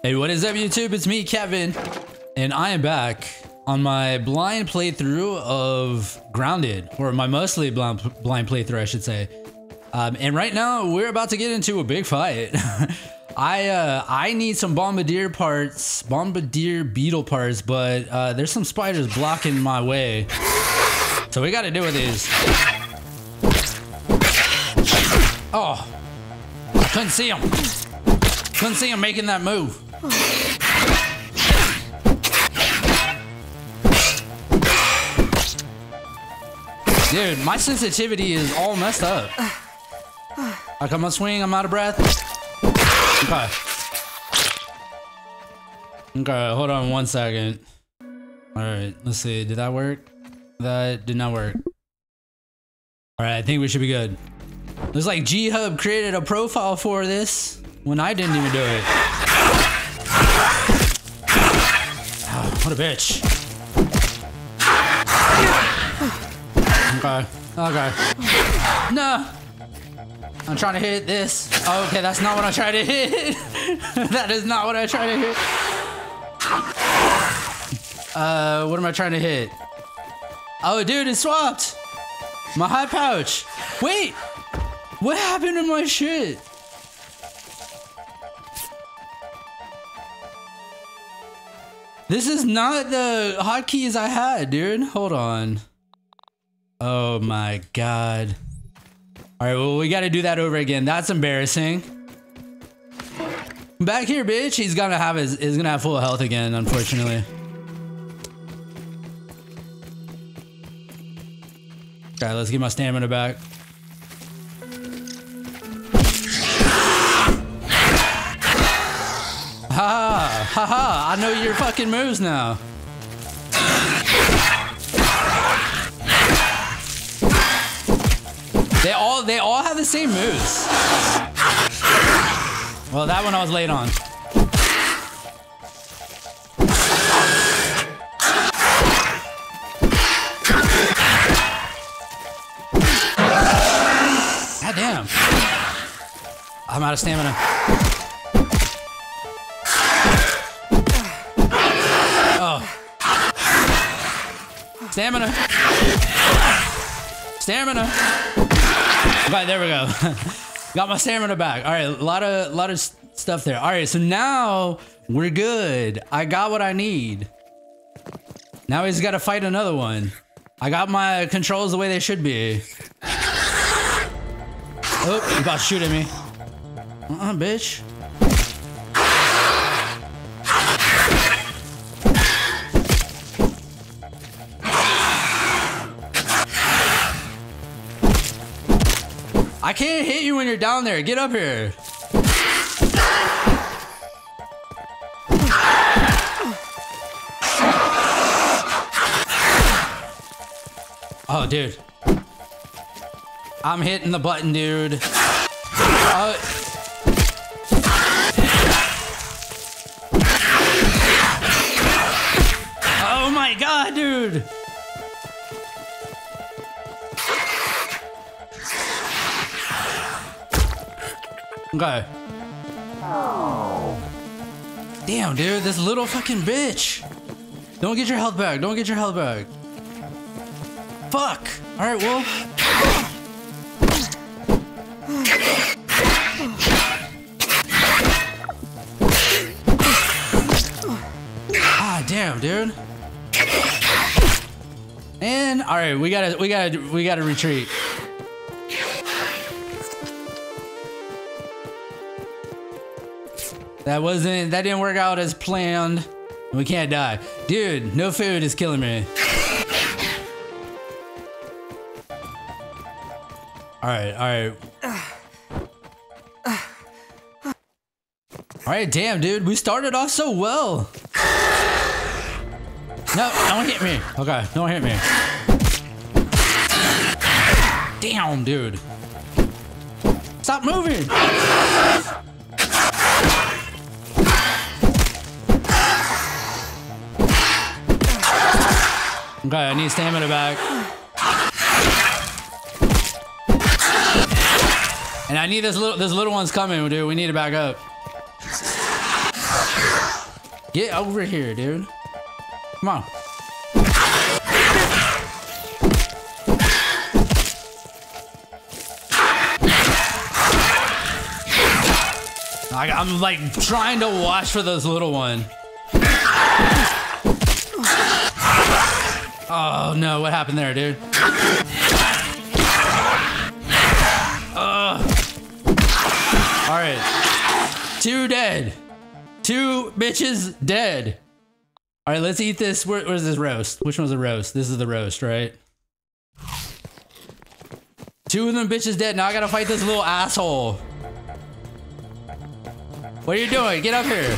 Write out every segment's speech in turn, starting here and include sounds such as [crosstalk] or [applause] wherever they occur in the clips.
Hey, what is up YouTube? It's me, Kevin, and I am back on my blind playthrough of Grounded, or my mostly blind, blind playthrough, I should say. Um, and right now, we're about to get into a big fight. [laughs] I uh, I need some bombardier parts, bombardier beetle parts, but uh, there's some spiders blocking my way. So we got to deal with these. Oh, I couldn't see him. Couldn't see him making that move. Dude, my sensitivity is all messed up. I come on swing, I'm out of breath. Okay. Okay, hold on one second. Alright, let's see. Did that work? That did not work. Alright, I think we should be good. Looks like G-Hub created a profile for this when I didn't even do it. What a bitch. Okay. Okay. No. I'm trying to hit this. Okay, that's not what I tried to hit. [laughs] that is not what I tried to hit. Uh, what am I trying to hit? Oh, dude, it swapped. My high pouch. Wait. What happened to my shit? This is not the hotkeys I had, dude. Hold on. Oh my god. Alright, well, we gotta do that over again. That's embarrassing. Back here, bitch. He's gonna have his, he's gonna have full health again, unfortunately. Alright, let's get my stamina back. Ha ha ha! I know your fucking moves now. They all they all have the same moves. Well, that one I was late on. God damn. I'm out of stamina. Stamina. Stamina. Okay, there we go. [laughs] Got my stamina back. All right, a lot of lot of stuff there. All right, so now we're good. I got what I need. Now he's got to fight another one. I got my controls the way they should be. Oh, you about to shoot at me. Uh-uh, bitch. I can't hit you when you're down there. Get up here. Oh, dude. I'm hitting the button, dude. Uh, oh my god, dude. Okay. Damn, dude, this little fucking bitch. Don't get your health back. Don't get your health back. Fuck. All right, well. Ah, damn, dude. And all right, we gotta, we gotta, we gotta retreat. That wasn't, that didn't work out as planned. We can't die. Dude, no food is killing me. Alright, alright. Alright, damn, dude. We started off so well. No, don't hit me. Okay, don't hit me. Damn, dude. Stop moving. Okay, I need stamina back. And I need this little this little one's coming, dude. We need to back up. Get over here, dude. Come on. I, I'm like trying to watch for those little one. Oh no, what happened there, dude? All right. Two dead. Two bitches dead. All right, let's eat this. Where, where's this roast? Which one's the roast? This is the roast, right? Two of them bitches dead. Now I gotta fight this little asshole. What are you doing? Get up here.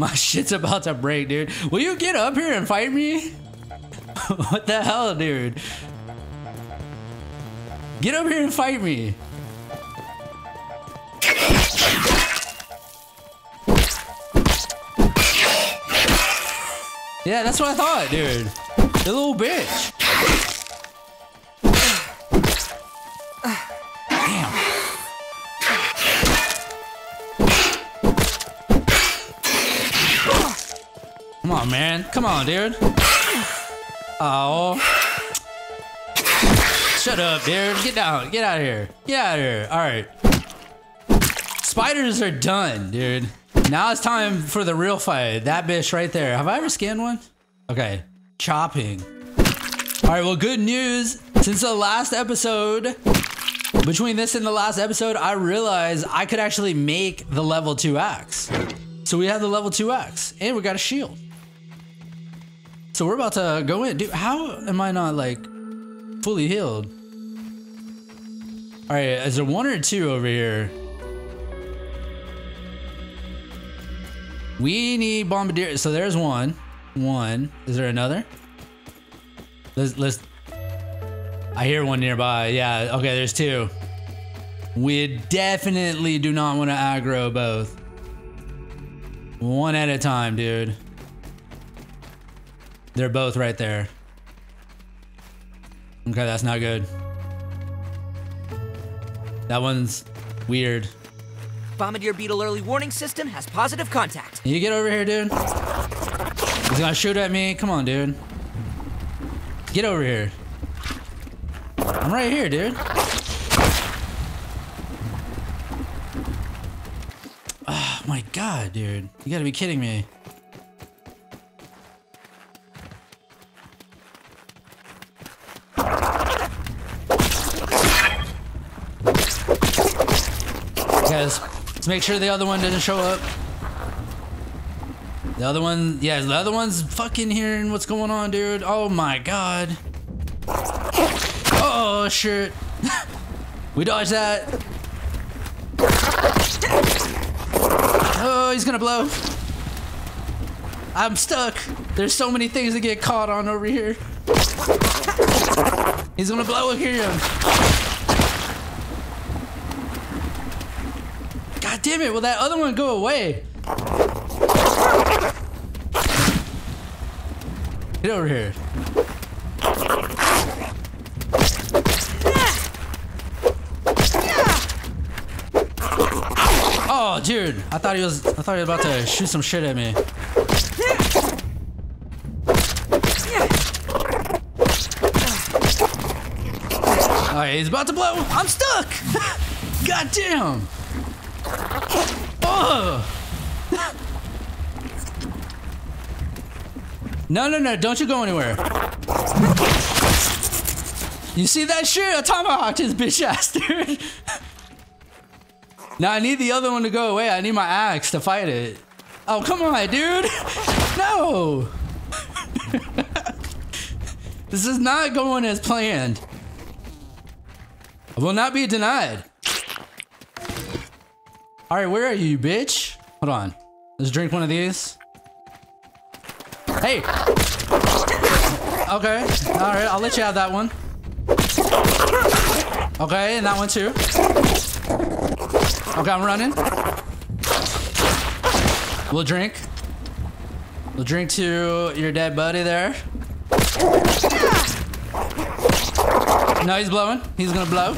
[laughs] My shit's about to break, dude. Will you get up here and fight me? [laughs] what the hell, dude? Get up here and fight me. Yeah, that's what I thought, dude. The little bitch. Man. Come on, dude. Oh. Shut up, dude. Get down. Get out of here. Get out of here. All right. Spiders are done, dude. Now it's time for the real fight. That bitch right there. Have I ever scanned one? Okay. Chopping. All right, well, good news. Since the last episode, between this and the last episode, I realized I could actually make the level 2 axe. So we have the level 2 axe, and we got a shield. So we're about to go in. Dude, how am I not, like, fully healed? All right, is there one or two over here? We need bombardier. So there's one. One. Is there another? Let's let's. I hear one nearby. Yeah. Okay. There's two. We definitely do not want to aggro both. One at a time, dude. They're both right there. Okay, that's not good. That one's weird. Bombardier Beetle early warning system has positive contact. You get over here, dude? He's gonna shoot at me. Come on, dude. Get over here. I'm right here, dude. Oh my god, dude. You gotta be kidding me. Let's make sure the other one doesn't show up. The other one, yeah, the other one's fucking hearing what's going on, dude. Oh my god. Oh shit. [laughs] we dodged that. Oh, he's gonna blow. I'm stuck. There's so many things to get caught on over here. He's gonna blow again. God damn it, will that other one go away? Get over here. Oh, dude! I thought he was. I thought he was about to shoot some shit at me. Alright, he's about to blow. I'm stuck. [laughs] God damn. [gasps] No, no, no, don't you go anywhere. You see that shit? I tomahawked his bitch ass, [laughs] dude. now I need the other one to go away. I need my axe to fight it. Oh, come on, dude. [laughs] No. [laughs] this is not going as planned. I will not be denied. All right, where are you, bitch? Hold on. Let's drink one of these. Hey. Okay. All right, I'll let you have that one. Okay, and that one too. Okay, I'm running. We'll drink. We'll drink to your dead buddy there. No, he's blowing. He's gonna blow.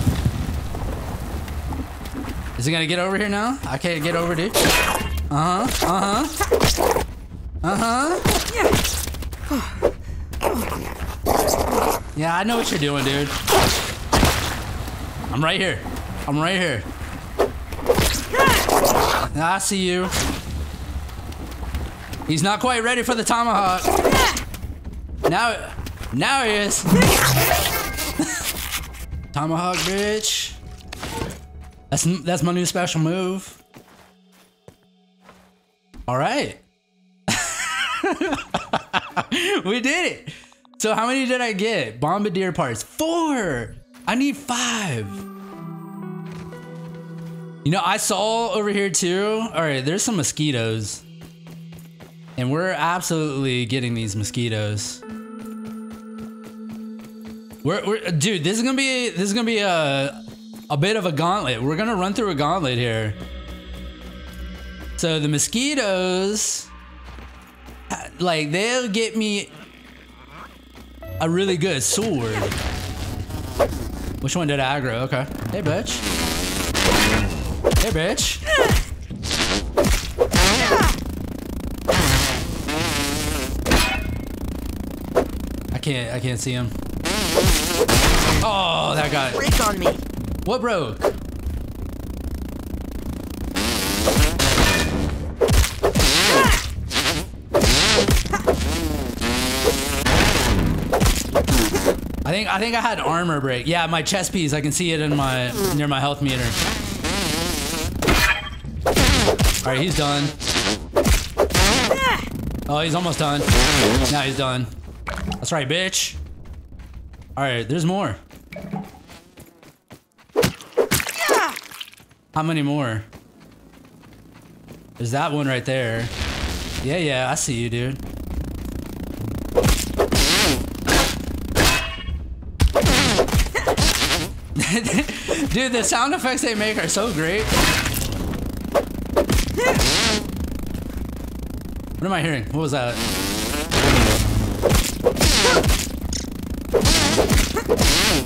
Is he gonna get over here now? I can't get over, dude. Uh huh. Uh huh. Uh huh. Yeah, I know what you're doing, dude. I'm right here. I'm right here. I see you. He's not quite ready for the tomahawk. Now, now he is. [laughs] tomahawk, bitch. That's that's my new special move. All right. [laughs] we did it. So how many did I get? Bombardier parts. Four. I need five. You know, I saw over here too. All right, there's some mosquitoes. And we're absolutely getting these mosquitoes. We're, we're dude, this is gonna be this is gonna be a a bit of a gauntlet. We're gonna run through a gauntlet here. So the mosquitoes, like they'll get me a really good sword. Which one did I aggro? Okay. Hey, bitch. Hey, bitch. I can't. I can't see him. Oh, that got. Break on me. What broke? I think I think I had armor break. Yeah, my chest piece. I can see it in my near my health meter. All right, he's done. Oh, he's almost done. Now he's done. That's right, bitch. All right, there's more. How many more? There's that one right there. Yeah, yeah, I see you, dude. [laughs] dude, the sound effects they make are so great. What am I hearing? What was that?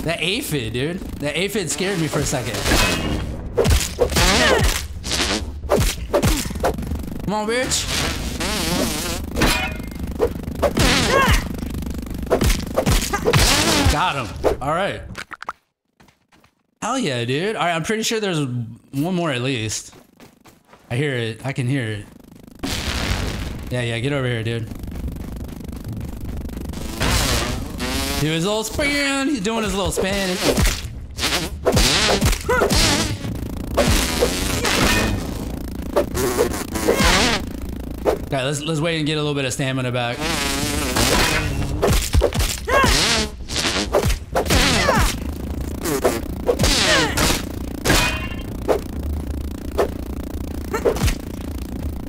That aphid, dude. That aphid scared me for a second. Come on, bitch. Got him. All right. Hell yeah, dude. All right, I'm pretty sure there's one more at least. I hear it. I can hear it. Yeah, yeah, get over here, dude. Do his little spin. He's doing his little spin. Okay, let's let's wait and get a little bit of stamina back.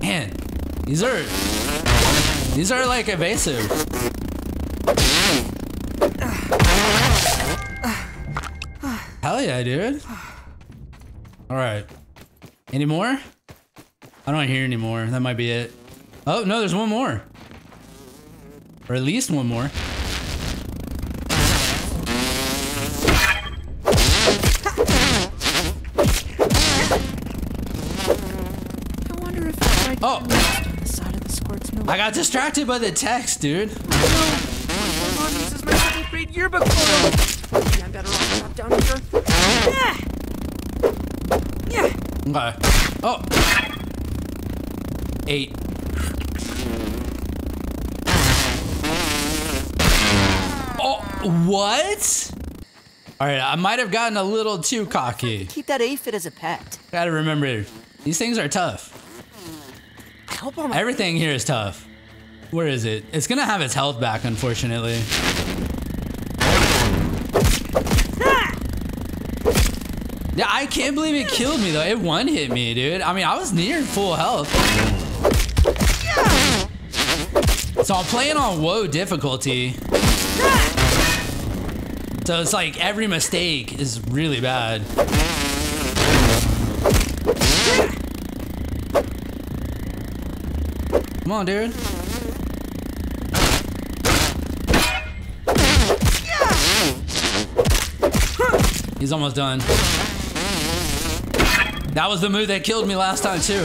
Man, these are these are like evasive. Hell yeah, dude. All right. Any more? I don't hear anymore. That might be it. Oh, no, there's one more. Or at least one more. I wonder if Oh. the side of the squirt's milk. I got distracted by the text, dude. Hold on, this is my second grade yearbook photo. Maybe I'm better off down here. Yeah. Okay. Oh. Eight. What? All right, I might have gotten a little too cocky. Keep that aphid as a pet. Gotta remember, these things are tough. I hope I'm Everything here is tough. Where is it? It's gonna have its health back, unfortunately. [laughs] Yeah, I can't believe it killed me though. It one hit me, dude. I mean, I was near full health. So I'm playing on Whoa difficulty. So it's like every mistake is really bad. Come on, dude. He's almost done. That was the move that killed me last time too.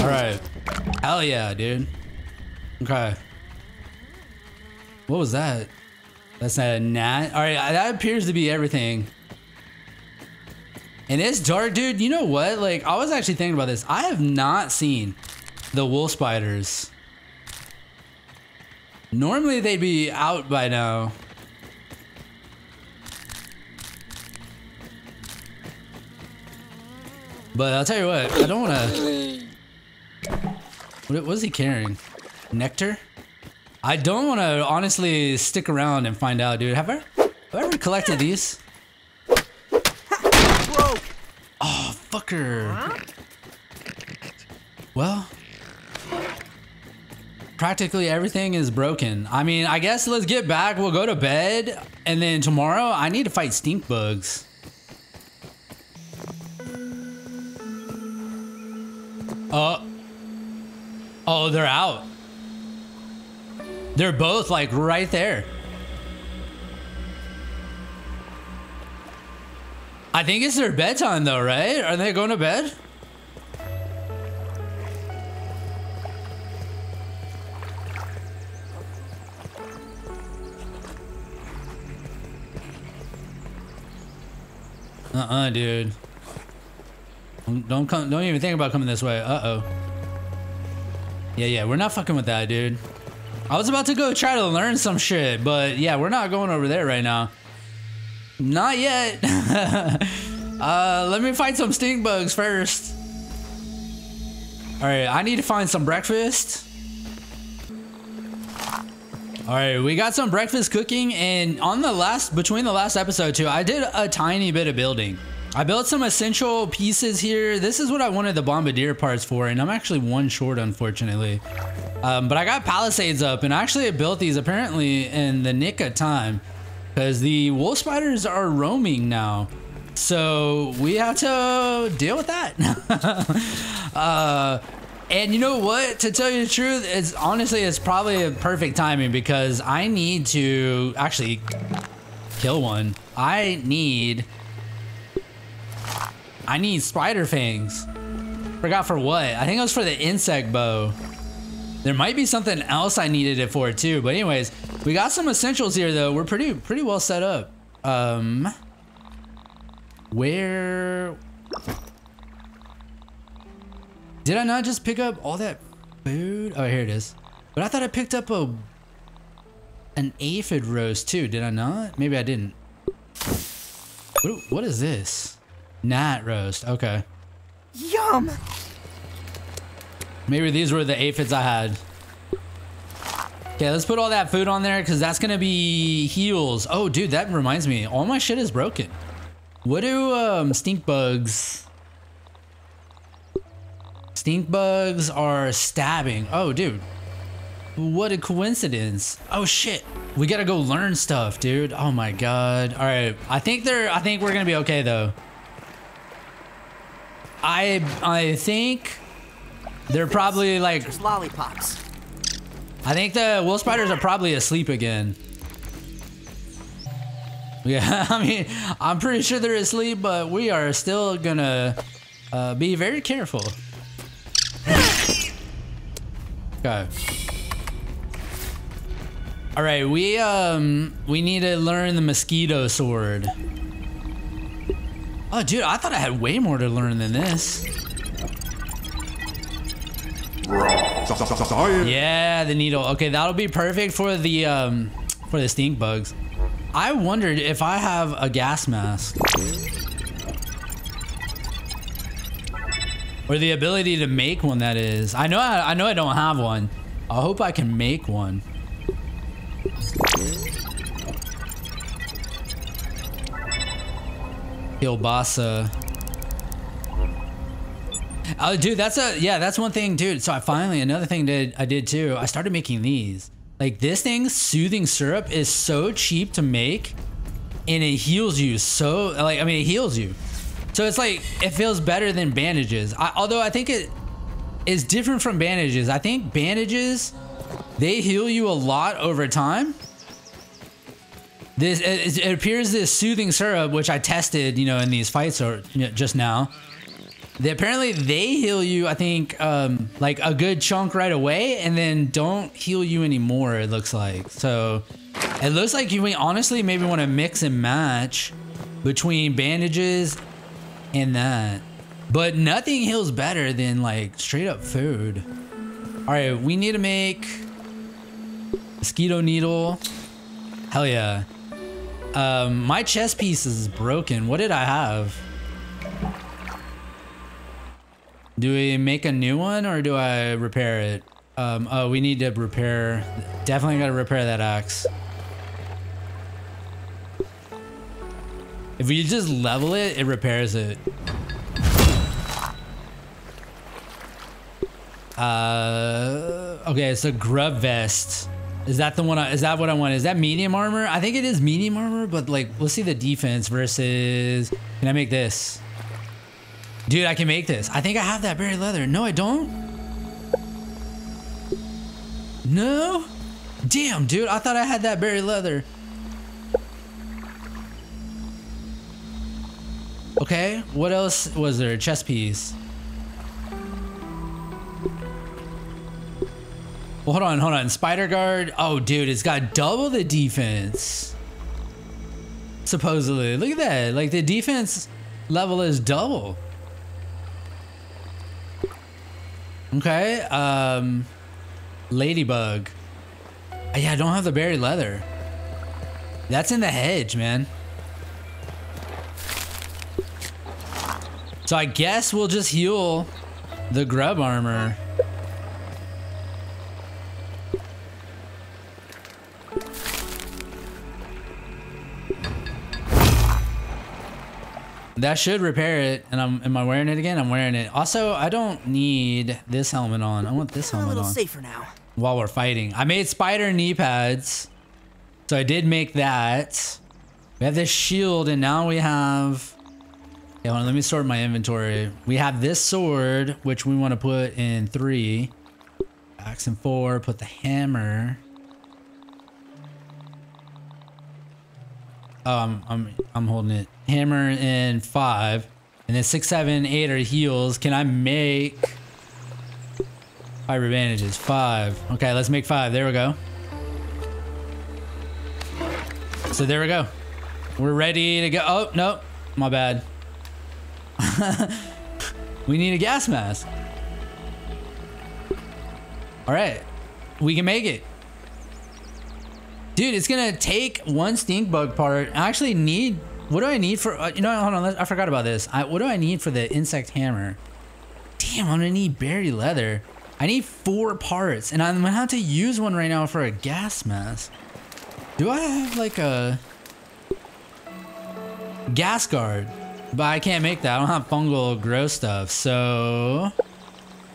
All right. Hell yeah, dude. Okay. What was that? That's not a gnat. All right, that appears to be everything. And it's dark, dude. You know what? Like, I was actually thinking about this. I have not seen the wolf spiders. Normally, they'd be out by now. But I'll tell you what, I don't want to... What, is he carrying? Nectar? I don't want to honestly stick around and find out, dude. Have I, have I ever collected these? Oh, fucker. Well, practically everything is broken. I mean, I guess let's get back. We'll go to bed. And then tomorrow, I need to fight stink bugs. Oh. Oh, they're out. They're both like right there. I think it's their bedtime though, right? Are they going to bed? Uh-uh, dude. Don't come. Don't even think about coming this way. Uh oh. Yeah, yeah. We're not fucking with that, dude. I was about to go try to learn some shit, but yeah, we're not going over there right now. Not yet. [laughs] uh, let me find some stink bugs first. All right, I need to find some breakfast. All right, we got some breakfast cooking, and on the last, between the last episode too, I did a tiny bit of building. I built some essential pieces here. This is what I wanted the bombardier parts for, and I'm actually one short, unfortunately. Um, but I got palisades up, and actually I built these apparently in the nick of time, because the wolf spiders are roaming now. So we have to deal with that. [laughs] uh, and you know what? To tell you the truth, it's honestly it's probably a perfect timing because I need to actually kill one. I need I need spider fangs. Forgot for what. I think it was for the insect bow. There might be something else I needed it for too. But anyways, we got some essentials here though. We're pretty pretty well set up. Um where did I not just pick up all that food? Oh, here it is. But I thought I picked up a an aphid rose too. Did I not? Maybe I didn't. What, what is this? Gnat roast. Okay. Yum! Maybe these were the aphids I had. Okay, let's put all that food on there because that's going to be heals. Oh, dude, that reminds me. All my shit is broken. What do um, stink bugs... Stink bugs are stabbing. Oh, dude. What a coincidence. Oh, shit. We gotta go learn stuff, dude. Oh, my God. All right. I think they're... I think we're gonna be okay, though. I I think they're probably like There's lollipops. I think the wolf spiders are probably asleep again. Yeah, [laughs] I mean, I'm pretty sure they're asleep, but we are still gonna uh, be very careful. [laughs] Okay. All right, we um we need to learn the mosquito sword. Oh, dude, I thought I had way more to learn than this. Yeah, the needle. Okay, that'll be perfect for the um for the stink bugs. I wondered if I have a gas mask. Or the ability to make one that is. I know I, I know I don't have one. I hope I can make one. Kielbasa. Oh, dude, that's a yeah, that's one thing, dude. So I finally another thing that I did too. I started making these. Like this thing, soothing syrup, is so cheap to make, and it heals you. So like, I mean, it heals you. So it's like it feels better than bandages. I, although I think it is different from bandages. I think bandages they heal you a lot over time this it, it appears this soothing syrup, which I tested, you know, in these fights or you know, just now. They, apparently, they heal you. I think um, like a good chunk right away, and then don't heal you anymore. It looks like so. It looks like you may honestly maybe want to mix and match between bandages and that. But nothing heals better than like straight up food. All right, we need to make mosquito needle. Hell yeah. Um, my chest piece is broken. What did I have? Do we make a new one or do I repair it? Um, oh, we need to repair. Definitely got to repair that axe. If we just level it, it repairs it. Uh, okay, it's a grub vest. Is that the one? I, is that what I want? Is that medium armor? I think it is medium armor, but like, let's see the defense versus. Can I make this? Dude, I can make this. I think I have that berry leather. No, I don't. No. Damn, dude. I thought I had that berry leather. Okay, what else was there? Chest piece. Well, hold on, hold on. Spider guard. Oh, dude, it's got double the defense. Supposedly. Look at that. Like the defense level is double. Okay. Um, ladybug. Uh, yeah, I don't have the berry leather. That's in the hedge, man. So I guess we'll just heal the grub armor. That should repair it. And I'm am I wearing it again? I'm wearing it. Also, I don't need this helmet on. I want this We're a helmet little on safer now. while we're fighting. I made spider knee pads. So I did make that. We have this shield and now we have yeah, hold on, let me sort my inventory. We have this sword, which we want to put in three. Axe in four, put the hammer. Oh, I'm, I'm, I'm holding it. Hammer in five. And then six, seven, eight are heals. Can I make five bandages? Five. Okay, let's make five. There we go. So there we go. We're ready to go. Oh, no. My bad. [laughs] we need a gas mask. All right. We can make it. Dude, it's going to take one stink bug part. I actually need... What do I need for... Uh, you know, hold on. I forgot about this. I, what do I need for the insect hammer? Damn, I'm to need berry leather. I need four parts. And I'm to have to use one right now for a gas mask. Do I have like a... Gas guard? But I can't make that. I don't have fungal grow stuff. So...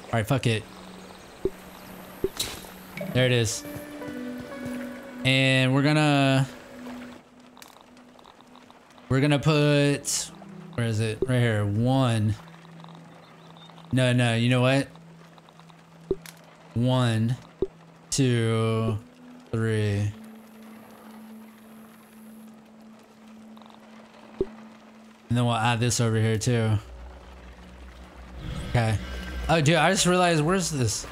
Alright, fuck it. There it is. And we're gonna... We're gonna put... Where is it? Right here. One. No, no. You know what? One, two, three. And then we'll add this over here too. Okay. Oh, dude, I just realized, where's this?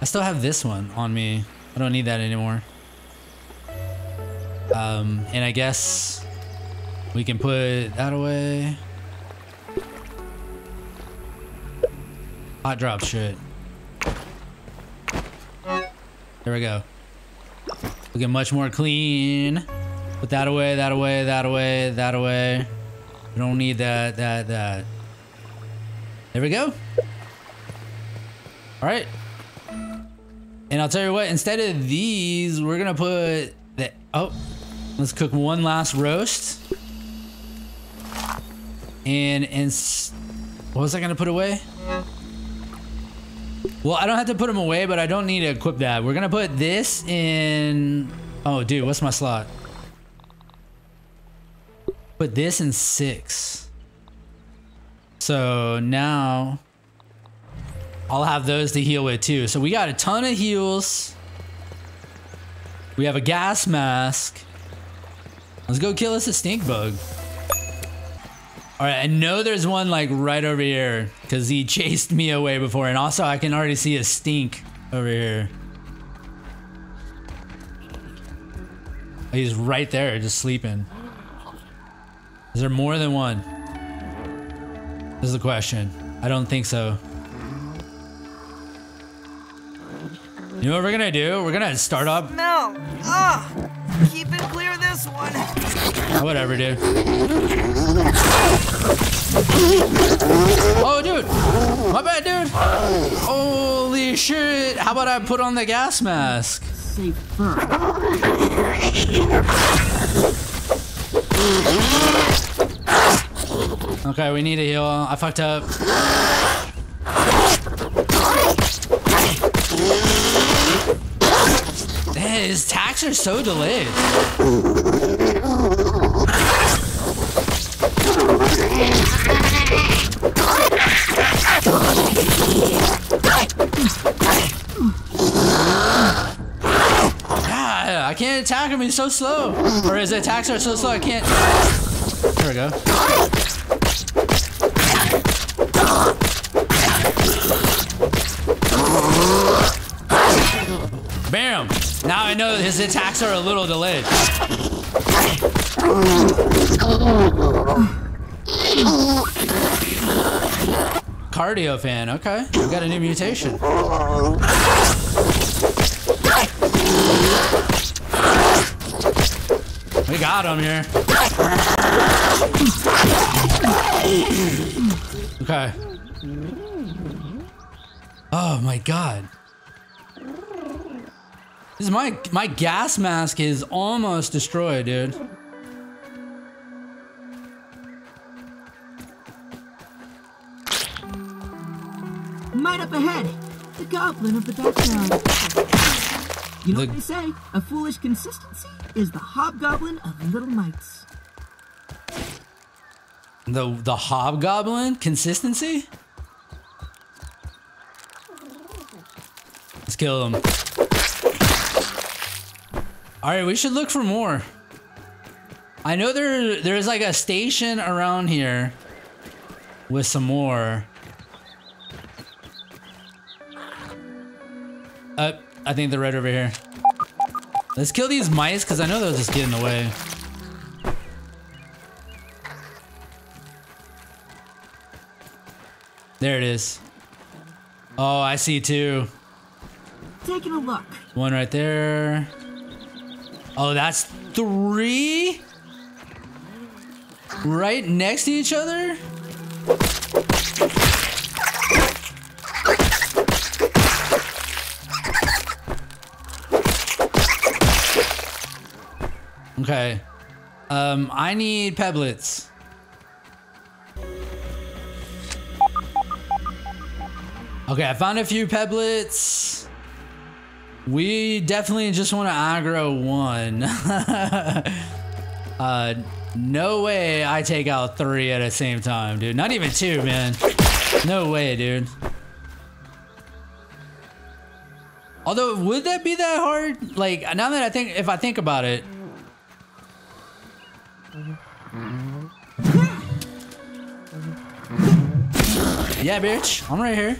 I still have this one on me. I don't need that anymore. Um, and I guess we can put that away. Hot drop shit. There we go. Looking much more clean. Put that away, that away, that away, that away. We don't need that, that, that. There we go. All right. And I'll tell you what, instead of these, we're gonna put the, oh, let's cook one last roast. And, and, what was I gonna put away? Well, I don't have to put them away, but I don't need to equip that. We're gonna put this in, oh dude, what's my slot? Put this in six. So now I'll have those to heal with too. So we got a ton of heals. We have a gas mask. Let's go kill us a stink bug. All right, I know there's one like right over here because he chased me away before, and also I can already see a stink over here. He's right there, just sleeping. Is there more than one? This is the question. I don't think so. You know what we're gonna do? We're gonna start up. No! Ah! Keep it clear this one. Whatever, dude. Oh, dude! My bad, dude! Holy shit! How about I put on the gas mask? Okay, we need a heal. I fucked up. Man, his attacks are so delayed. I can't attack him. He's so slow. Or his attacks are so slow. I can't. There we go. I know his attacks are a little delayed. Cardio fan, okay. We got a new mutation. We got him here. Okay. Oh my god. This is my my gas mask is almost destroyed, dude. Might up ahead. The goblin of the backyard. You know The- what they say? A foolish consistency is the hobgoblin of little mites. The the hobgoblin consistency? Let's kill him. Alright, we should look for more. I know there there's like a station around here with some more. Uh, I think they're right over here. Let's kill these mice because I know they'll just get in the way. There it is. Oh, I see two. Taking a look. One right there. Oh, that's three? Right next to each other? Okay. Um, I need pebblets. Okay, I found a few pebblets. We definitely just want to aggro one. [laughs] uh, no way I take out three at the same time, dude. Not even two, man. No way, dude. Although, would that be that hard? Like, now that I think, if I think about it. Yeah, bitch. I'm right here.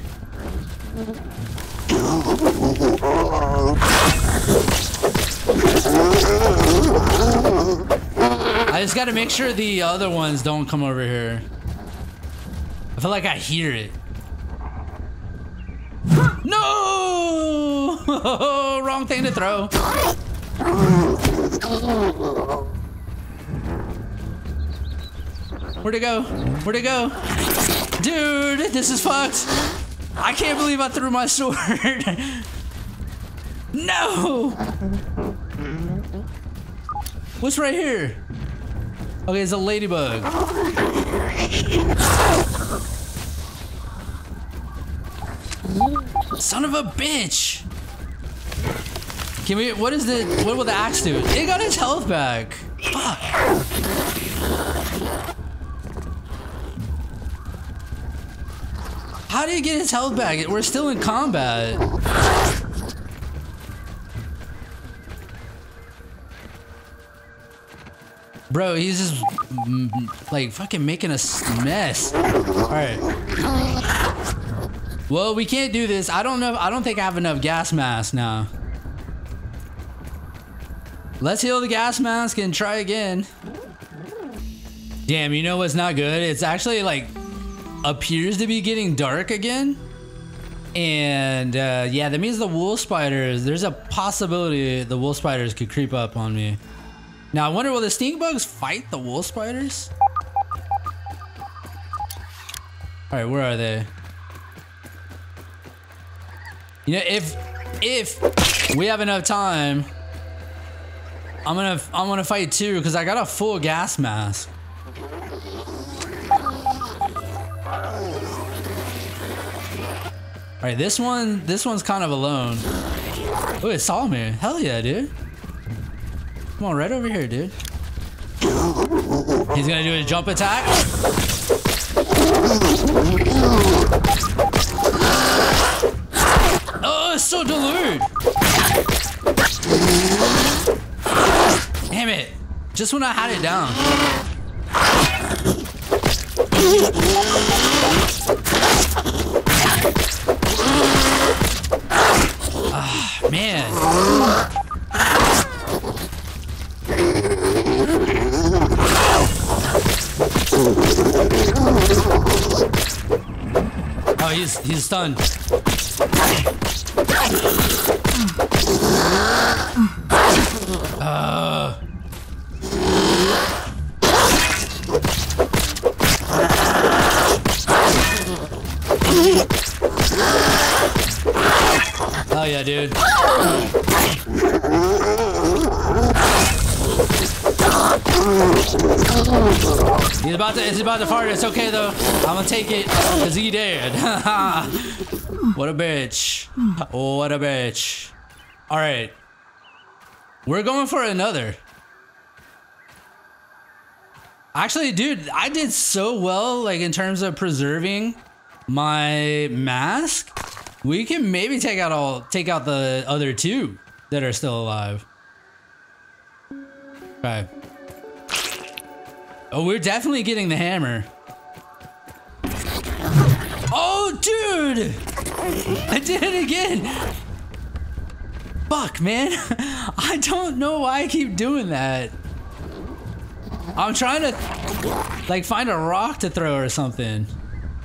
I just gotta make sure the other ones don't come over here. I feel like I hear it. No! [laughs] Wrong thing to throw. Where'd it go? Where'd it go? Dude, this is fucked. I can't believe I threw my [laughs] sword. no! What's right here? Okay, it's a ladybug. Son of a bitch! Can we, what is the, what will the axe do? It got its health back. Fuck. How do you get his health back? We're still in combat. Bro, he's just like fucking making a mess. All right. Well, we can't do this. I don't know. I don't think I have enough gas mask now. Let's heal the gas mask and try again. Damn, you know what's not good? It's actually like appears to be getting dark again. And uh, yeah, that means the wolf spiders, there's a possibility the wolf spiders could creep up on me. Now I wonder, will the stink bugs fight the wolf spiders? All right, where are they? You know, if if we have enough time, I'm gonna I'm gonna fight too because I got a full gas mask. All right, this one this one's kind of alone. Oh, it saw me. Hell yeah, dude. Come on, right over here, dude. He's gonna do a jump attack. Oh, so delude. Damn it. Just when I had it down. Ah, man. He's he's stunned. Uh. Oh yeah, dude. He's about to he's about to fart. It's okay though. I'm gonna take it because he did. [laughs] what a bitch. What a bitch. All right. We're going for another. Actually, dude, I did so well, like in terms of preserving my mask. We can maybe take out all take out the other two that are still alive. Okay. Oh, we're definitely getting the hammer. Oh, dude! I did it again! Fuck, man. [laughs] I don't know why I keep doing that. I'm trying to, like, find a rock to throw or something.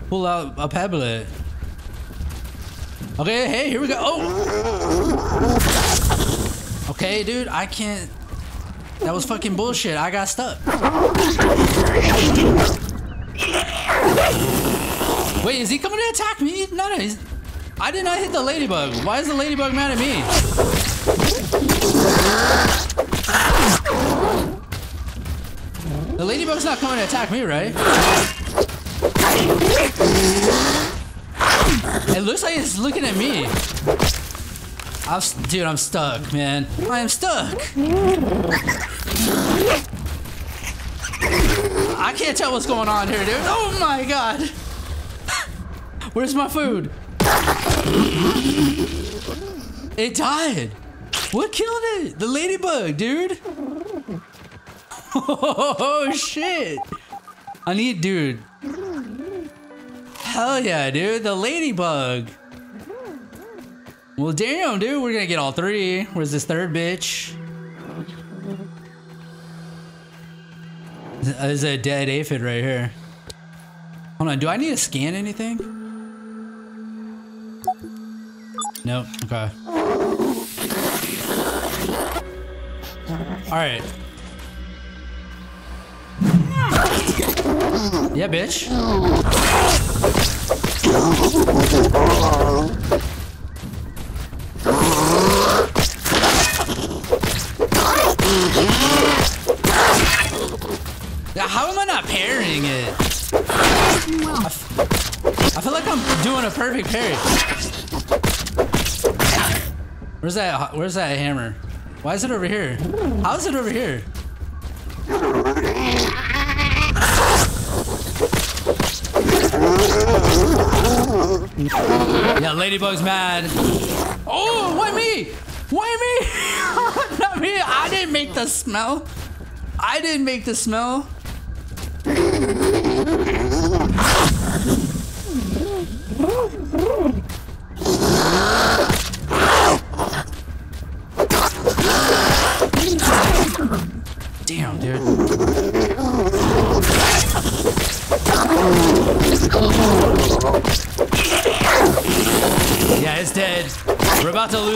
Pull out a pebble. Okay, hey, here we go. Oh! Okay, dude, I can't. That was fucking bullshit. I got stuck. Wait, is he coming to attack me? No, no, he's... I did not hit the ladybug. Why is the ladybug mad at me? The ladybug's not coming to attack me, right? It looks like it's looking at me. I'm, dude, I'm stuck, man. I am stuck. I can't tell what's going on here, dude. Oh my god. Where's my food? It died. What killed it? The ladybug, dude. Oh shit. I need, dude. Hell yeah, dude. The ladybug. Well, damn, dude. We're gonna get all three. Where's this third bitch? There's a dead aphid right here. Hold on. Do I need to scan anything? Nope. Okay. All right. Yeah, bitch. How am I not parrying it? I, feel like I'm doing a perfect parry. Where's that? Where's that hammer? Why is it over here? How is it over here? Yeah, Ladybug's mad. Oh, why me? Why me? Not me. I didn't make the smell. I didn't make the smell.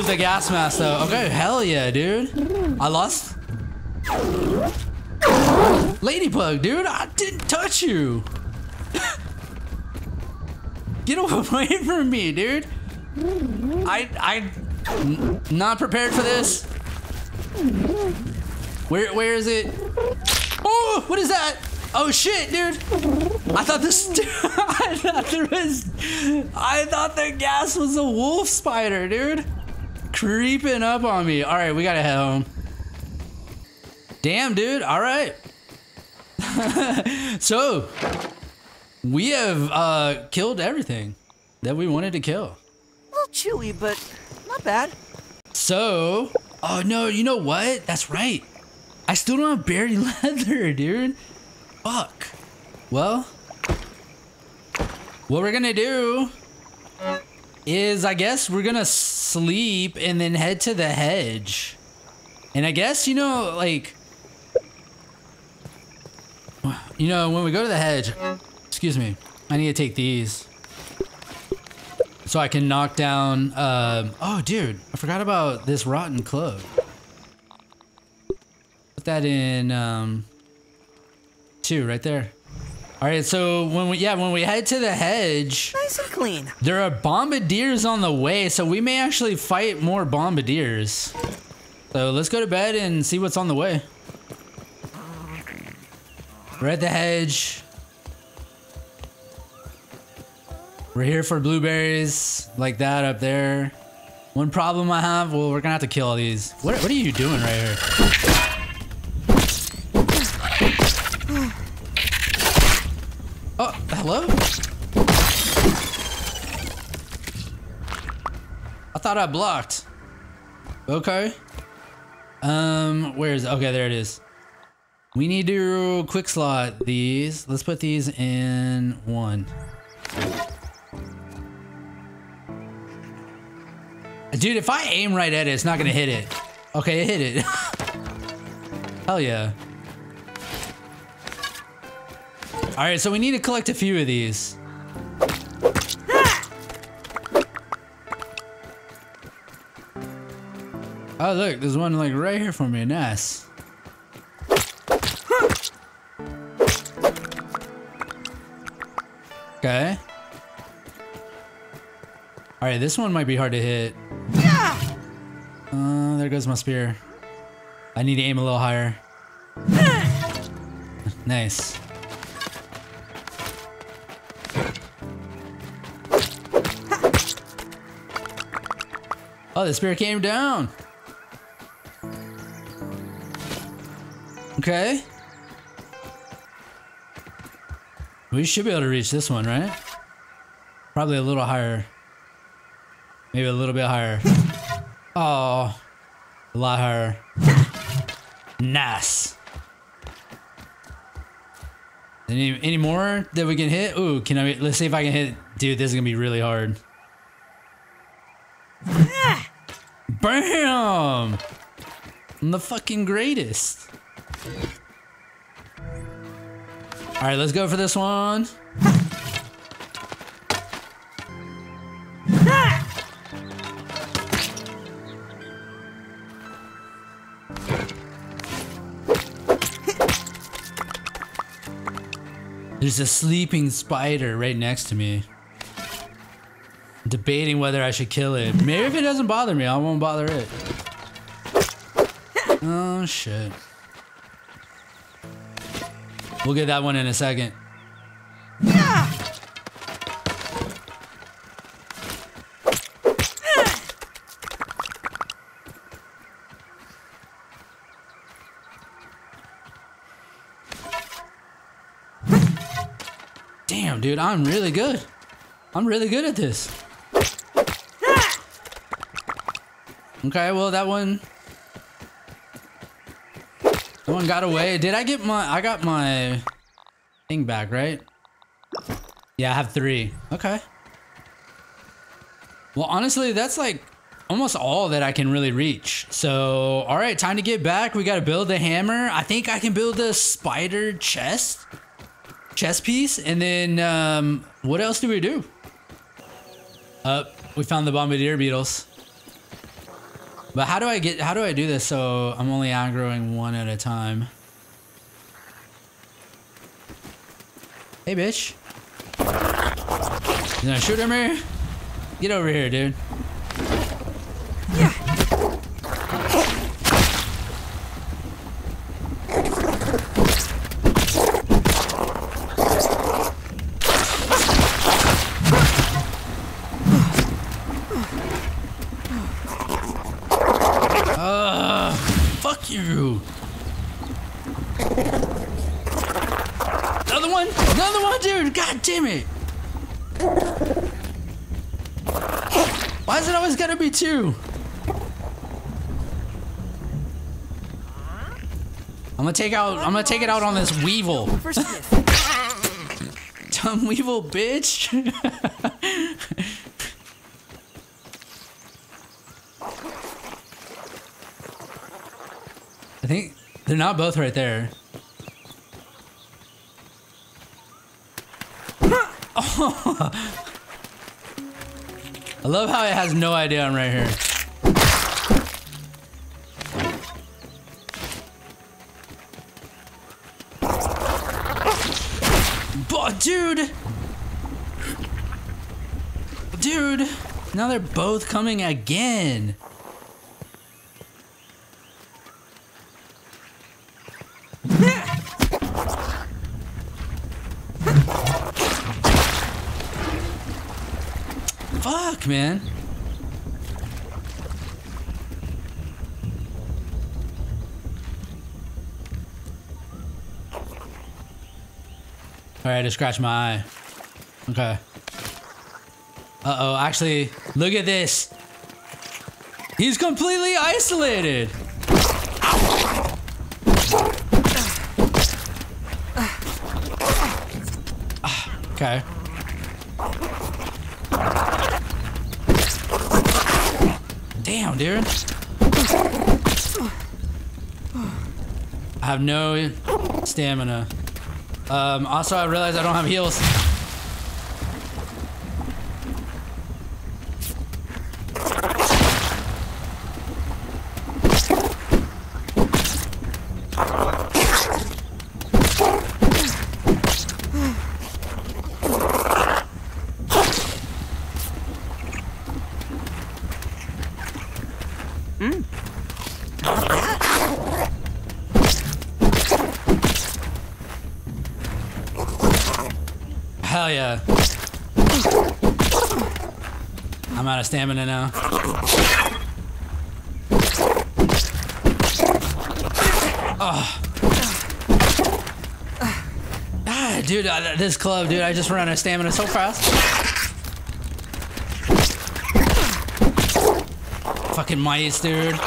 The gas mask though. Okay, hell yeah, dude. I lost. Ladybug, dude, I didn't touch you. [laughs] Get away [laughs] from me, dude. I, I, not prepared for this. Where, where is it? Oh, what is that? Oh shit, dude. I thought this, [laughs] I thought there was, I thought the gas was a wolf spider, dude. Creeping up on me. All right, we gotta head home. Damn, dude. All right. [laughs] so, we have uh, killed everything that we wanted to kill. A little chewy, but not bad. So, oh no, you know what? That's right. I still don't have berry [laughs] leather, dude. Fuck. Well, what we're gonna do is, I guess we're gonna sleep and then head to the hedge. And I guess, you know, like, you know, when we go to the hedge, excuse me, I need to take these so I can knock down. Um, oh, dude, I forgot about this rotten clove. Put that in um, two right there. All right, so when we yeah when we head to the hedge, Nice and clean. there are bombardiers on the way, so we may actually fight more bombardiers. So let's go to bed and see what's on the way. We're at the hedge. We're here for blueberries, like that up there. One problem I have, well, we're gonna have to kill all these. What, what are you doing right here? Hello? I thought I blocked. Okay. Um, where is it? Okay, there it is. We need to quick slot these. Let's put these in one. Dude, if I aim right at it, it's not gonna hit it. Okay, it hit it. [laughs] Hell yeah. All right, so we need to collect a few of these. Oh, look, there's one like right here for me. Nice. Okay. All right, this one might be hard to hit. Uh, there goes my spear. I need to aim a little higher. [laughs] nice. Oh, the spear came down. Okay. We should be able to reach this one, right? Probably a little higher. Maybe a little bit higher. Oh, a lot higher. Nice. Any any more that we can hit? Ooh, can I? Let's see if I can hit. Dude, this is gonna be really hard. Bam! I'm the fucking greatest. All right, let's go for this one. There's a sleeping spider right next to me. Debating whether I should kill it. Maybe if it doesn't bother me, I won't bother it. Oh shit. We'll get that one in a second. Damn, dude, I'm really good. I'm really good at this. Okay, well, that one. Someone got away. Did I get my? I got my thing back, right? Yeah, I have three. Okay. Well, honestly, that's like almost all that I can really reach. So, all right, time to get back. We got to build the hammer. I think I can build a spider chest, chest piece. And then, um, what else do we do? Uh, we found the bombardier beetles. But how do I get, how do I do this so I'm only aggroing one at a time? Hey, bitch. You gonna shoot at me? Get over here, dude. Uh, fuck you. Another one? Another one, dude! God damn it! Why is it always gotta be two? I'm gonna take out. I'm gonna take it out on this weevil. [laughs] Dumb weevil, bitch. [laughs] I think they're not both right there. [laughs] I love how it has no idea I'm right here. Dude, dude, now they're both coming again. Fuck, man. All right, I scratched my eye. Okay. Uh-oh, actually, look at this. He's completely isolated. Okay. Damn, dude. I have no stamina. Um, also, I realized I don't have heals. Hell yeah. I'm out of stamina now. Oh. Ah, dude, uh, this club, dude, I just ran out of stamina so fast. Fucking mice, dude.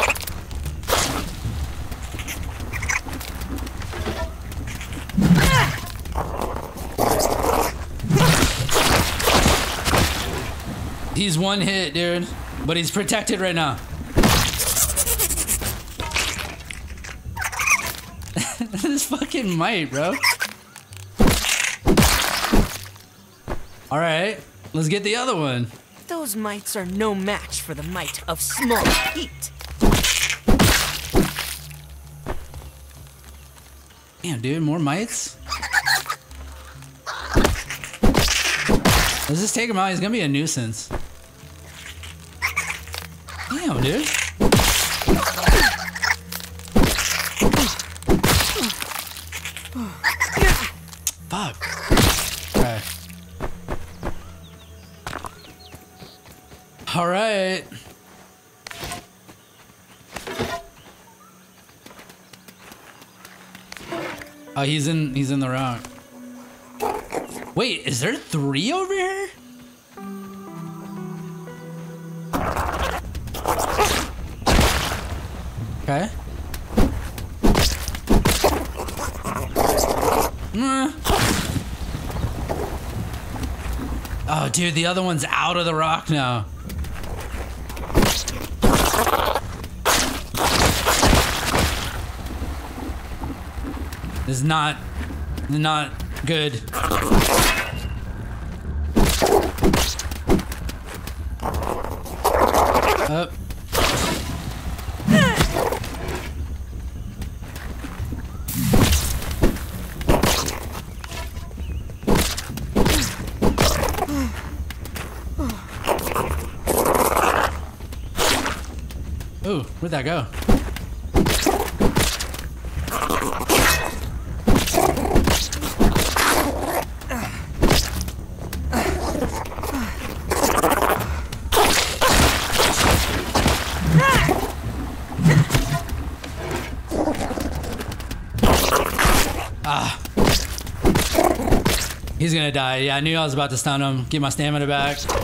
He's one hit, dude. But he's protected right now. [laughs] this fucking might, bro. Alright, let's get the other one. Those mites are no match for the might of small Pete. Damn, dude, more mites? Let's just take him out. He's gonna be a nuisance. Fuck. Okay. All right. Oh, he's in. He's in the rock. Wait, is there three over here? Okay. Mm. Oh, dude, the other one's out of the rock now. This is not, not good. Ooh, where'd that go? Ah. He's gonna die. Yeah, I knew I was about to stun him. Get my stamina back.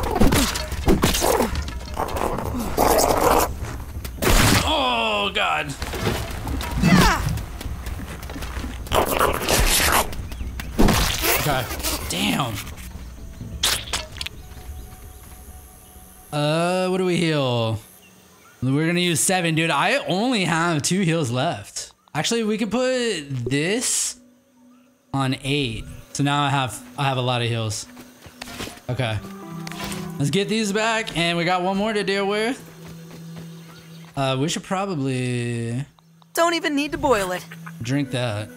Seven, dude. I only have two heals left. Actually, we could put this on eight. So now I have I have a lot of heals. Okay. Let's get these back, and we got one more to deal with. Uh, we should probably Don't even need to boil it. drink that.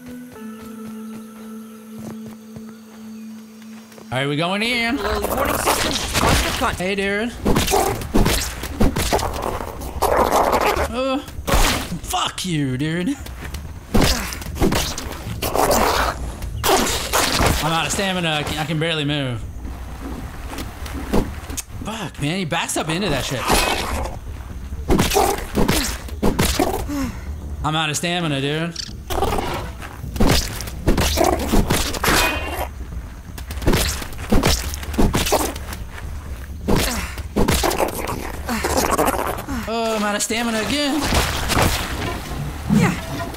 All right, we going in. Early warning system. Hey, dude. Oh, fuck you, dude. I'm out of stamina. I can, barely move. Fuck, man. He backs up into that shit. I'm out of stamina, dude. Oh, I'm out of stamina again.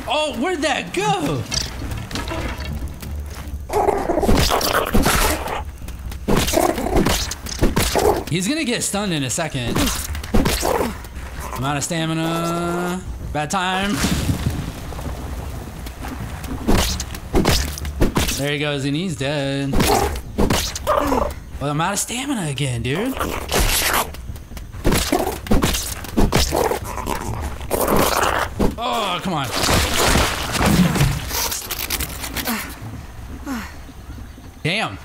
Oh, where'd that go? He's gonna get stunned in a second. I'm out of stamina. Bad time. There he goes, and he's dead. Well, I'm out of stamina again, dude. Oh, come on. Damn.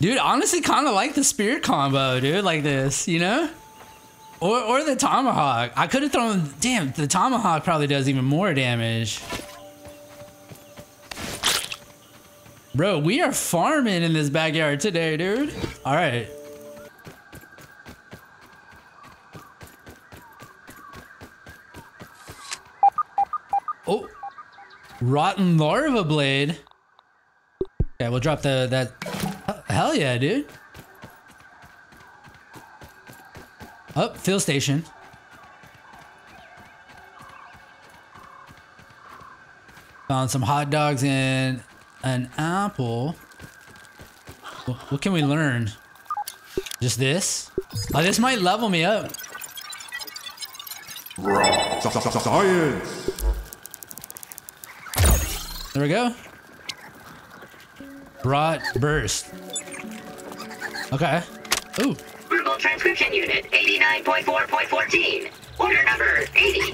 Dude, honestly kind of like the spear combo, dude, like this, you know? Or, or the tomahawk. I could have thrown, damn, the tomahawk probably does even more damage. Bro, we are farming in this backyard today, dude. All right. Oh, rotten larva blade. Okay, we'll drop the that. Hell yeah, dude. Up, oh, field station. Found some hot dogs and an apple. What, what can we learn? Just this? Oh, this might level me up. Science! There we go. Brought burst. Okay. Ooh. Verbal transcription unit 89.4.14. Order number 80.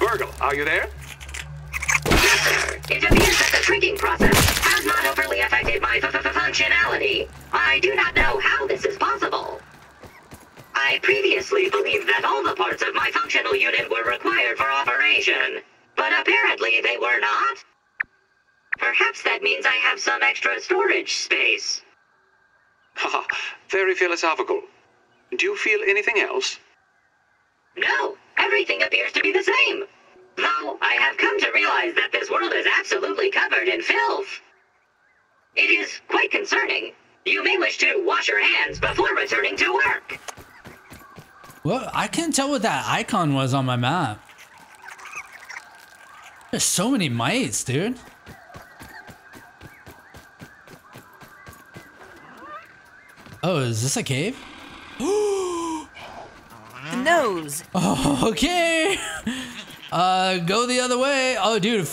BURG.L, are you there? Yes, sir. It appears that the shrinking process has not overly affected my f- f- functionality. I do not know how this is possible. I previously believed that all the parts of my functional unit were required for operation, but apparently they were not. Perhaps that means I have some extra storage space. Haha, very philosophical. Do you feel anything else? No, everything appears to be the same. Though I have come to realize that this world is absolutely covered in filth. It is quite concerning. You may wish to wash your hands before returning to work. Well, I can't tell what that icon was on my map. There's so many mites, dude. Oh, is this a cave? [gasps] The nose. [laughs] Okay. [laughs] Uh, go the other way. Oh, dude.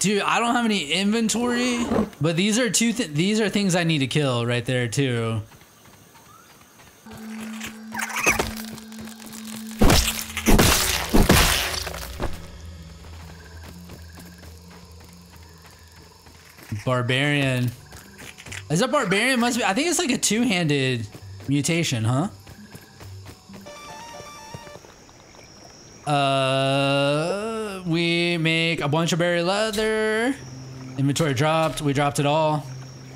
Dude, I don't have any inventory, but these are two. Th these are things I need to kill right there too. Barbarian. Is that barbarian? Must be. I think it's like a two-handed mutation, huh? Uh, we make a bunch of berry leather. Inventory dropped. We dropped it all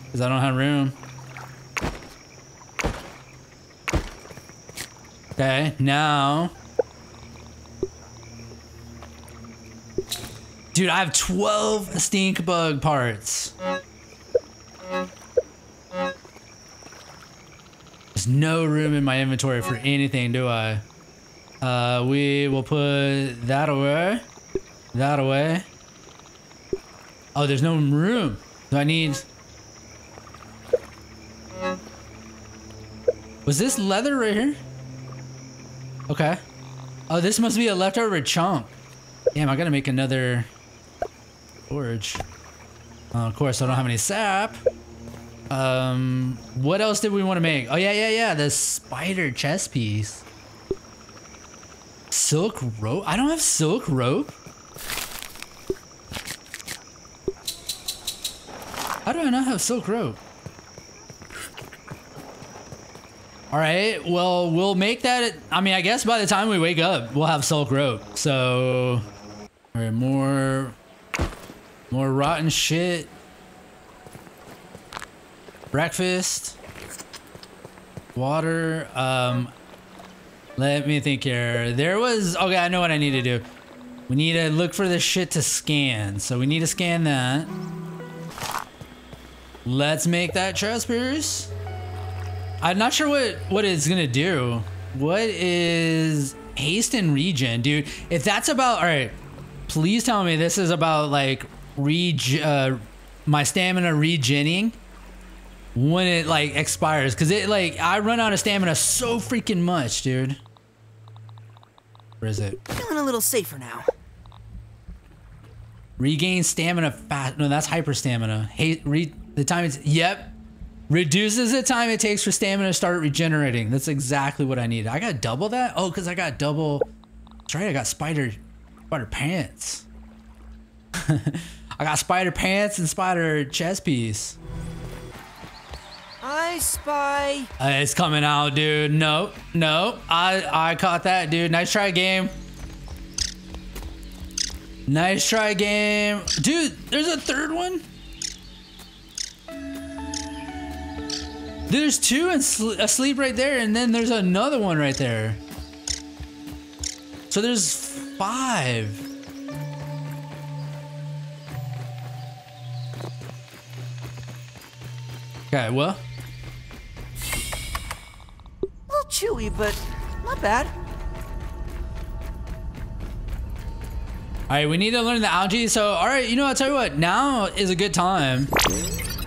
because I don't have room. Okay, now. Dude, I have 12 stink bug parts. There's no room in my inventory for anything, do I? Uh, we will put that away. That away. Oh, there's no room. Do I need... Was this leather right here? Okay. Oh, this must be a leftover chunk. Damn, I gotta make another forge. Of course, I don't have any sap. Um, what else did we want to make? Oh, yeah, yeah, yeah, the spider chest piece. Silk rope? I don't have silk rope. How do I not have silk rope? All right, well, we'll make that. I mean, I guess by the time we wake up, we'll have silk rope. So, all right, more, more rotten shit. Breakfast, water. Um, let me think here. There was, okay, I know what I need to do. We need to look for this shit to scan. So we need to scan that. Let's make that pierce. I'm not sure what, what it's gonna do. What is haste and regen, dude? If that's about, all right, please tell me this is about like reg, uh, my stamina regenning when it like expires because it like I run out of stamina so freaking much, dude. Where is it? Feeling a little safer now. Regain stamina fast. No, that's hyper stamina. Hey, re the time it's yep. Reduces the time it takes for stamina to start regenerating. That's exactly what I needed. I got double that? Oh, because I got double. That's right, I got spider spider pants. [laughs] I got spider pants and spider chest piece. I spy. Uh, it's coming out, dude. No, no. I I caught that, dude. Nice try, game. Nice try, game. Dude, there's a third one. There's two and sl asleep right there, and then there's another one right there. So there's five. Okay, well. Chewy, but not bad. All right, we need to learn the algae. So, all right, you know, I'll tell you what. Now is a good time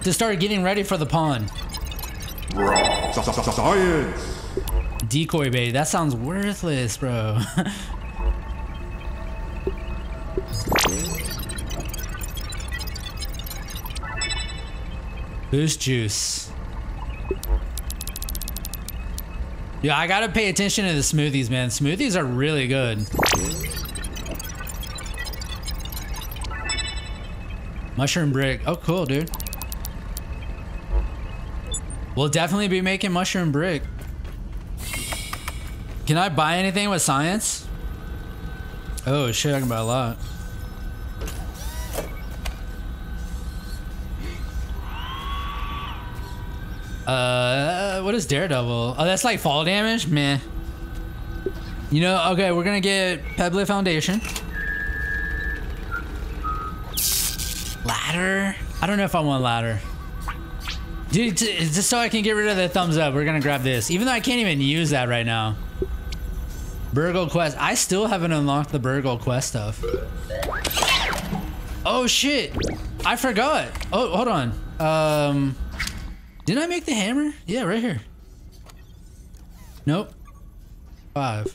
to start getting ready for the pond. Science. Decoy bait. That sounds worthless, bro. [laughs] Boost juice. Yeah, I gotta pay attention to the smoothies, man. Smoothies are really good. Mushroom brick. Oh, cool, dude. We'll definitely be making mushroom brick. Can I buy anything with science? Oh shit, I can buy a lot. Uh, what is Daredevil? Oh, that's like fall damage? Meh. You know, okay, we're gonna get Pebble Foundation. Ladder? I don't know if I want ladder. Dude, just so I can get rid of the thumbs up, we're gonna grab this. Even though I can't even use that right now. BURG.L quest. I still haven't unlocked the BURG.L quest stuff. Oh shit! I forgot. Oh, hold on. Um, Didn't I make the hammer? Yeah, right here. Nope. Five.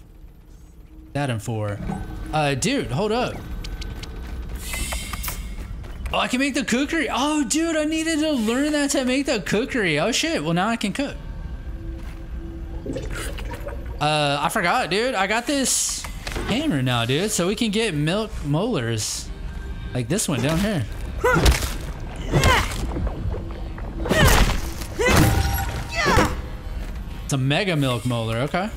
That and four. Uh, dude, hold up. Oh, I can make the cookery. Oh, dude, I needed to learn that to make the cookery. Oh, shit. Well, now I can cook. Uh, I forgot, dude. I got this hammer now, dude, so we can get milk molars. Like this one down here. It's a mega milk molar, okay.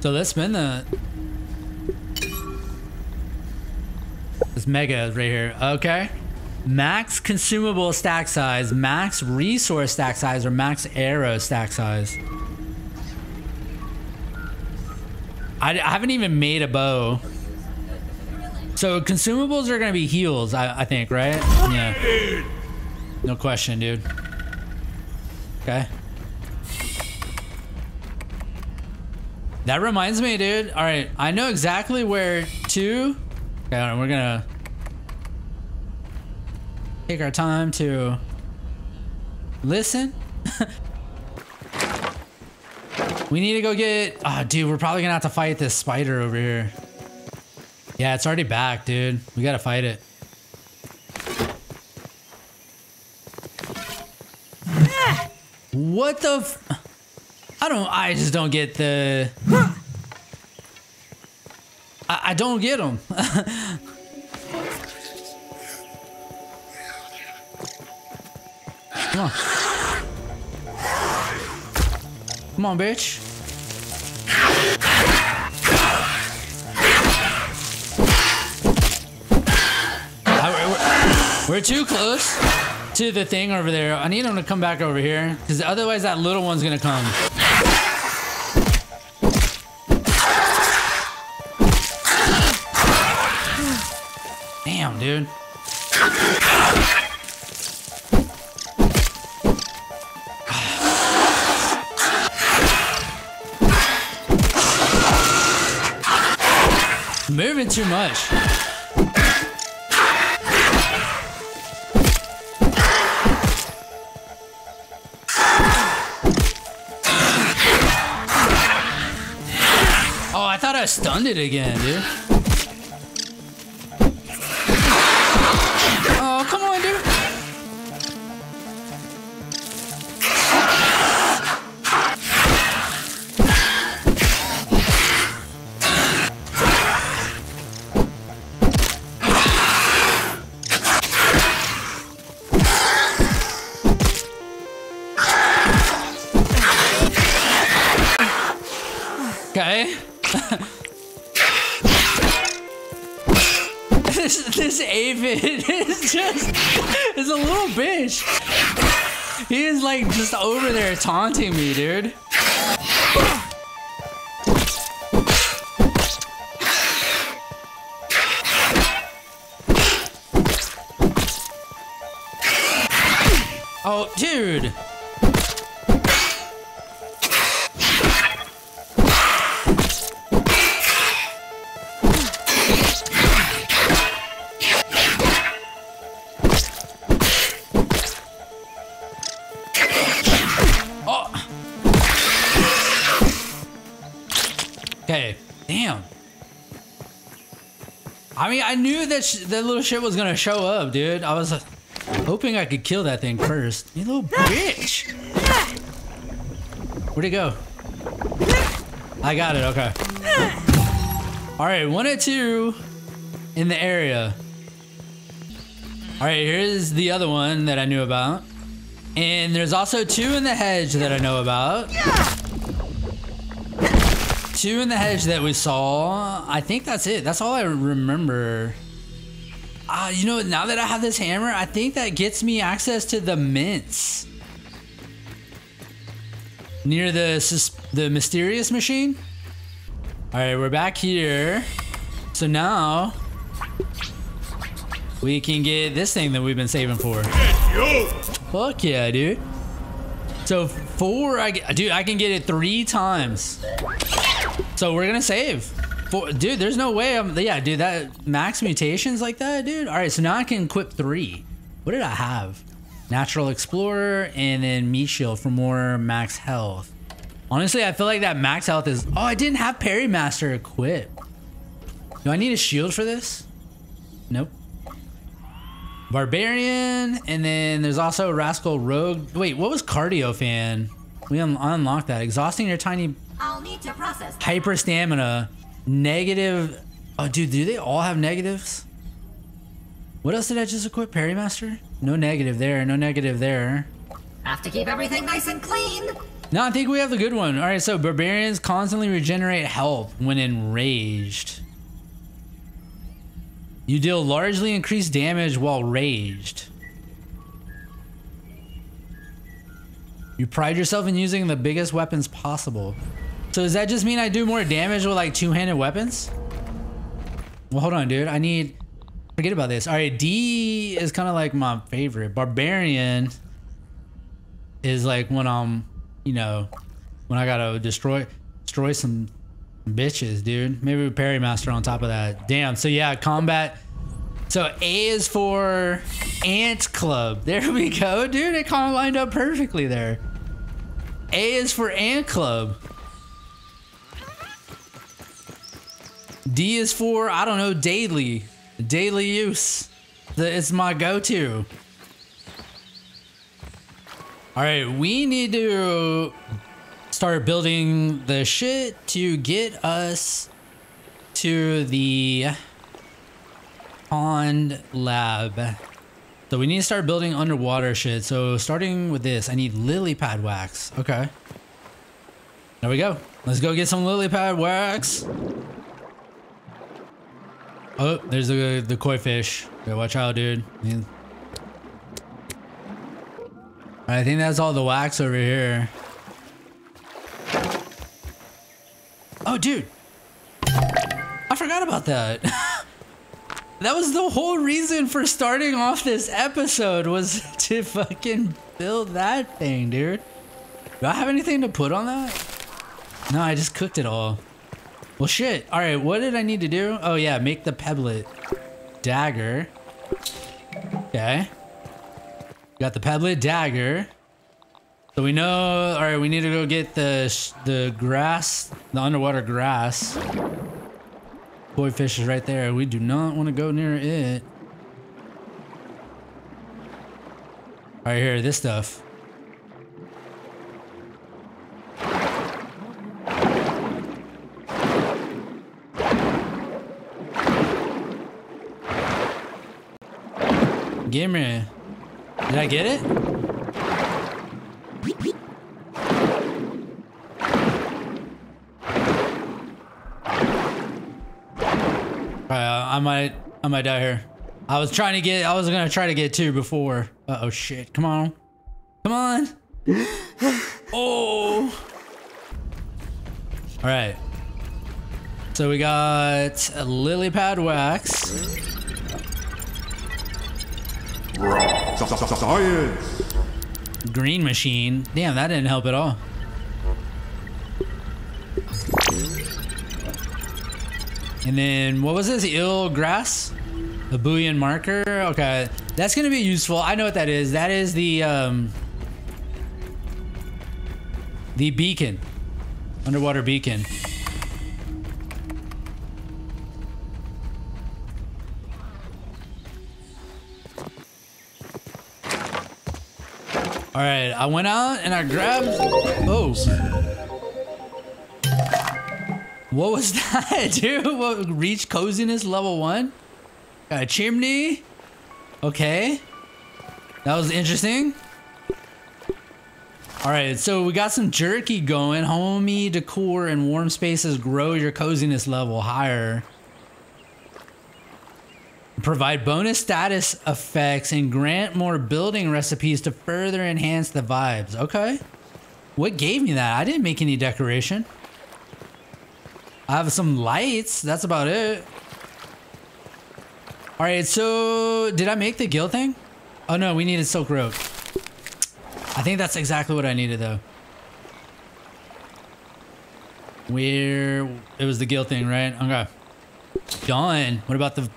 So let's spin the this mega right here. Okay. Max consumable stack size, max resource stack size, or max arrow stack size. I, I haven't even made a bow. So consumables are gonna be heals, I, I think, right? Yeah. No question, dude. Okay. That reminds me, dude. All right, I know exactly where to. Okay, we're gonna take our time to listen. [laughs] we need to go get. Oh, dude, we're probably gonna have to fight this spider over here. Yeah, it's already back, dude. We gotta fight it. What the? F I don't. I just don't get the. I, I don't get them. [laughs] Come on. Come on, bitch. We're too close to the thing over there. I need him to come back over here because otherwise that little one's gonna come. Damn, dude. [sighs] Moving too much. I thought I stunned it again, dude. There taunting me, dude. I knew that sh that little shit was gonna show up, dude. I was uh, hoping I could kill that thing first. You little bitch. Where'd it go? I got it. Okay. All right, one or two in the area. All right, here's the other one that I knew about. And there's also two in the hedge that I know about. Two in the hedge that we saw. I think that's it. That's all I remember. Ah, you know, now that I have this hammer, I think that gets me access to the mints. Near the the mysterious machine. All right, we're back here. So now we can get this thing that we've been saving for. Fuck yeah, dude. So four, I get, dude, I can get it three times. So we're gonna save four, dude, there's no way I'm, yeah, dude, that max mutations like that, dude. All right, so now I can equip three. What did I have? Natural Explorer and then Meat Shield for more max health. Honestly, I feel like that max health is, oh, I didn't have Parry Master equipped. Do I need a shield for this? Nope. Barbarian, and then there's also Rascal Rogue. Wait, what was Cardio Fan? We un unlocked that. Exhausting your tiny I'll need to process. hyper stamina. Negative. Oh, dude, do they all have negatives? What else did I just equip? Parry Master? No negative there. No negative there. Have to keep everything nice and clean. No, I think we have the good one. All right, so barbarians constantly regenerate health when enraged. You deal largely increased damage while raged. You pride yourself in using the biggest weapons possible. So does that just mean I do more damage with like two-handed weapons? Well, hold on, dude. I need... Forget about this. All right, D is kind of like my favorite. Barbarian is like when I'm, you know, when I gotta destroy destroy some bitches, dude. Maybe Parry Master on top of that. Damn. So yeah, combat. So A is for Ant Club. [laughs] There we go, dude. It kind of lined up perfectly there. A is for Ant Club. D is for I don't know daily, daily use. It's my go-to. All right, we need to start building the shit to get us to the pond lab. So we need to start building underwater shit. So starting with this, I need lily pad wax. Okay. There we go. Let's go get some lily pad wax. Oh, there's the the koi fish. Watch out, dude. I think that's all the wax over here. Oh, dude. I forgot about that. [laughs] that was the whole reason for starting off this episode was [laughs] to fucking build that thing, dude. Do I have anything to put on that? No, I just cooked it all. Well, shit. All right, what did I need to do? Oh, yeah, make the pebblet dagger. Okay. Got the pebblet dagger. So we know, all right, we need to go get the the grass, the underwater grass. Koi fish is right there. We do not want to go near it. All right, here, this stuff. Me. Did I get it? Uh, I might, I might die here. I was trying to get, I was gonna try to get two before. Uh oh, shit! Come on, come on. [sighs] oh. All right. So we got a lily pad wax. Science. Green machine. Damn, that didn't help at all. And then what was this? Ill grass? A Boolean marker? Okay. That's gonna be useful. I know what that is. That is the um the beacon. Underwater beacon. All right, I went out and I grabbed. Oh. What was [laughs] that, dude? What, reach coziness level one? Got a chimney. Okay. That was interesting. All right, so we got some jerky going. Homey decor and warm spaces grow your coziness level higher. Provide bonus status effects and grant more building recipes to further enhance the vibes. Okay. What gave me that? I didn't make any decoration. I have some lights. That's about it. All right, so did I make the gill thing? Oh no, we needed Silk Rope. I think that's exactly what I needed though. Where it was the gill thing, right? Okay. Done. What about the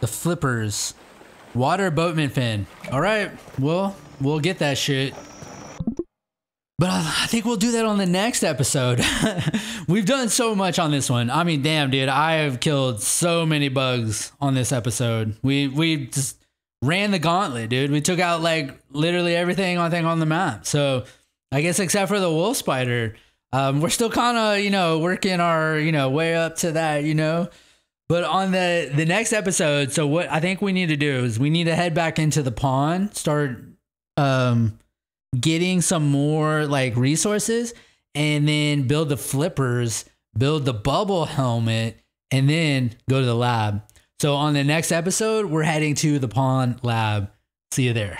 the flippers? Water boatman fin. All right. Well, we'll get that shit. But I think we'll do that on the next episode. [laughs] We've done so much on this one. I mean, damn, dude, I have killed so many bugs on this episode. We we just ran the gauntlet, dude. We took out like literally everything I think on the map. So I guess except for the wolf spider, um, we're still kind of you know working our you know way up to that, you know. But on the the next episode, so what I think we need to do is we need to head back into the pond, start um getting some more like resources and then build the flippers, build the bubble helmet, and then go to the lab. So on the next episode, we're heading to the pond lab. See you there.